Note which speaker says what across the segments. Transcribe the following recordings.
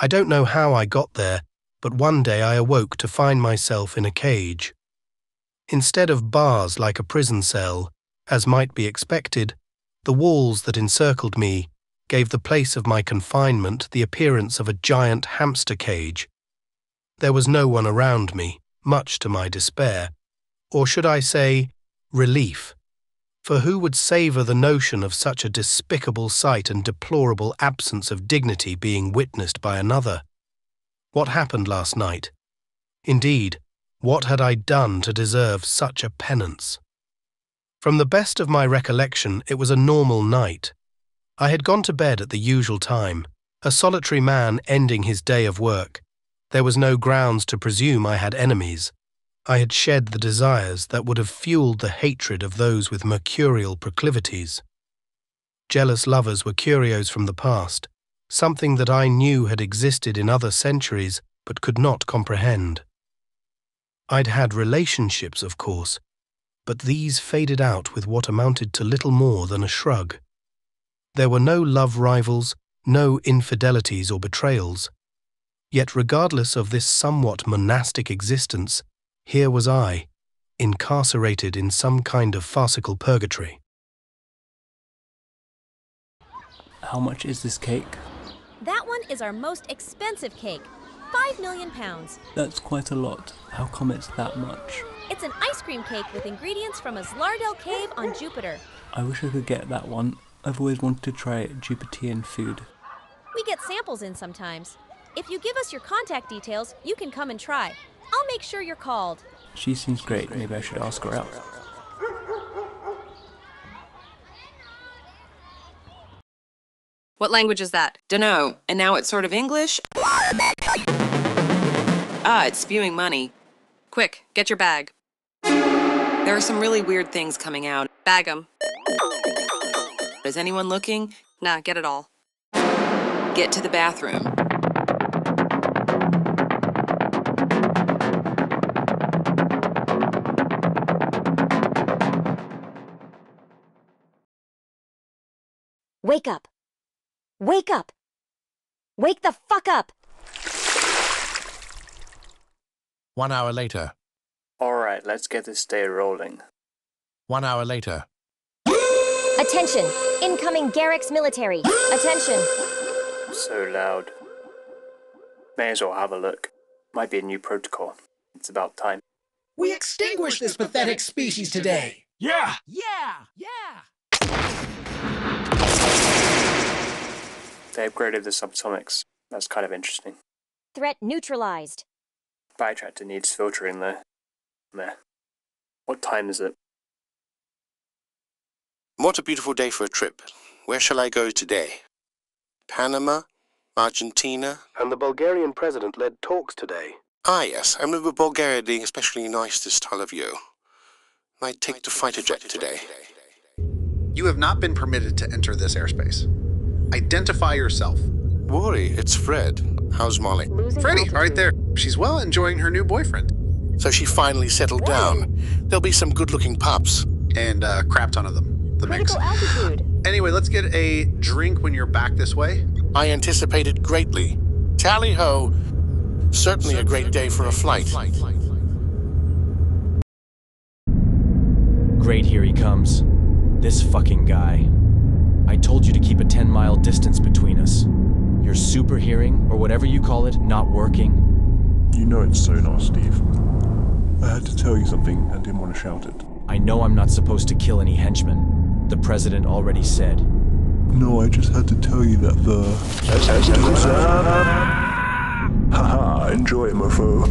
Speaker 1: I don't know how I got there, but one day I awoke to find myself in a cage. Instead of bars like a prison cell, as might be expected, the walls that encircled me gave the place of my confinement the appearance of a giant hamster cage. There was no one around me, much to my despair, or should I say, relief. For who would savour the notion of such a despicable sight and deplorable absence of dignity being witnessed by another? What happened last night? Indeed, what had I done to deserve such a penance? From the best of my recollection, it was a normal night. I had gone to bed at the usual time, a solitary man ending his day of work. There was no grounds to presume I had enemies. I had shed the desires that would have fueled the hatred of those with mercurial proclivities. Jealous lovers were curios from the past, something that I knew had existed in other centuries but could not comprehend. I'd had relationships, of course, but these faded out with what amounted to little more than a shrug. There were no love rivals, no infidelities or betrayals. Yet, regardless of this somewhat monastic existence, here was I, incarcerated in some kind of farcical purgatory.
Speaker 2: How much is this cake?
Speaker 3: That one is our most expensive cake. Five million pounds.
Speaker 2: That's quite a lot. How come it's that much?
Speaker 3: It's an ice cream cake with ingredients from a Zlardel cave on Jupiter.
Speaker 2: I wish I could get that one. I've always wanted to try Jupiterian food.
Speaker 3: We get samples in sometimes. If you give us your contact details, you can come and try. I'll make sure you're called.
Speaker 2: She seems great. Maybe I should ask her out.
Speaker 4: What language is that?
Speaker 5: Dunno. And now it's sort of English? Ah, it's spewing money.
Speaker 4: Quick, get your bag.
Speaker 5: There are some really weird things coming out.
Speaker 4: Bag 'em.
Speaker 5: Is anyone looking?
Speaker 4: Nah, get it all.
Speaker 5: Get to the bathroom.
Speaker 6: Wake up. Wake up. Wake the fuck up.
Speaker 7: One hour later.
Speaker 2: Alright, let's get this day rolling.
Speaker 7: One hour later.
Speaker 6: Attention. Incoming Garrick's military. Attention.
Speaker 2: So loud. May as well have a look. Might be a new protocol. It's about time.
Speaker 8: We extinguished this pathetic species today.
Speaker 9: Yeah!
Speaker 8: Yeah! Yeah!
Speaker 2: They upgraded the subsonics. That's kind of interesting.
Speaker 6: Threat neutralized.
Speaker 2: Bytractor needs filtering though. Meh. What time is it?
Speaker 7: What a beautiful day for a trip. Where shall I go today? Panama? Argentina?
Speaker 1: And the Bulgarian president led talks today.
Speaker 7: Ah, yes. I remember Bulgaria being especially nice this time of year. Might take to fighter jet today.
Speaker 10: You have not been permitted to enter this airspace. Identify yourself.
Speaker 7: Worry, it's Fred. How's Molly?
Speaker 10: Freddie, right there. She's well enjoying her new boyfriend.
Speaker 7: So she finally settled down. There'll be some good-looking pups.
Speaker 10: And a crap ton of them. The mix.
Speaker 6: Altitude.
Speaker 10: Anyway, let's get a drink when you're back this way.
Speaker 7: I anticipated greatly. Tally ho! Certainly a great day for a flight.
Speaker 11: Great, here he comes. This fucking guy. I told you to keep a 10 mile distance between us. Your super hearing, or whatever you call it, not working.
Speaker 12: You know it's sonar, Steve. I had to tell you something and didn't want to shout it.
Speaker 11: I know I'm not supposed to kill any henchmen. The president already said.
Speaker 12: No, I just had to tell you that the. Haha, enjoy it, mofo.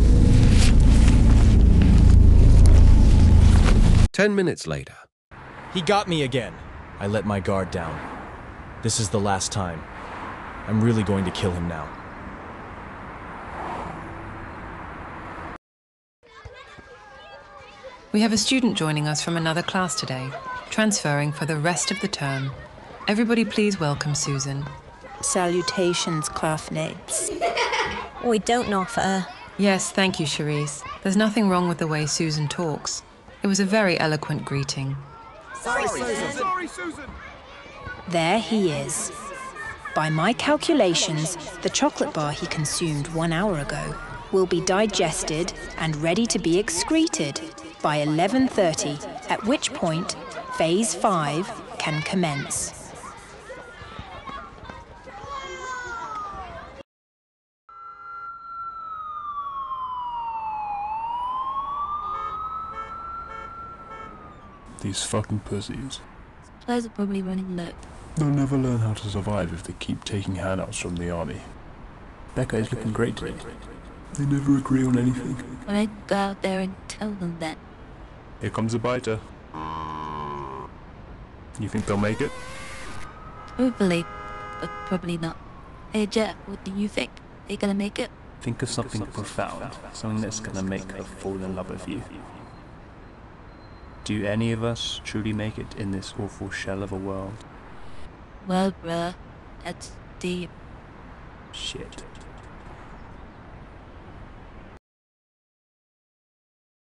Speaker 1: Ten minutes later.
Speaker 11: He got me again. I let my guard down. This is the last time. I'm really going to kill him now.
Speaker 5: We have a student joining us from another class today, transferring for the rest of the term. Everybody please welcome Susan.
Speaker 13: Salutations, classmates.
Speaker 3: We don't know her.
Speaker 5: Yes, thank you, Cherise. There's nothing wrong with the way Susan talks. It was a very eloquent greeting.
Speaker 13: There he is. By my calculations, the chocolate bar he consumed one hour ago will be digested and ready to be excreted by 11:30, at which point phase 5 can commence.
Speaker 12: These fucking pussies.
Speaker 9: Supplies are probably running low.
Speaker 12: They'll never learn how to survive if they keep taking handouts from the army.
Speaker 2: Becca is looking great today.
Speaker 12: They never agree on anything.
Speaker 9: When I go out there and tell them that,
Speaker 12: Here comes a biter. You think they'll make it?
Speaker 9: probably, but probably not. Hey Jeff, what do you think? They gonna make it?
Speaker 2: Think of something profound, something that's gonna make her fall in love with you. Do any of us truly make it in this awful shell of a world?
Speaker 9: Well, bruh, that's deep.
Speaker 2: Shit.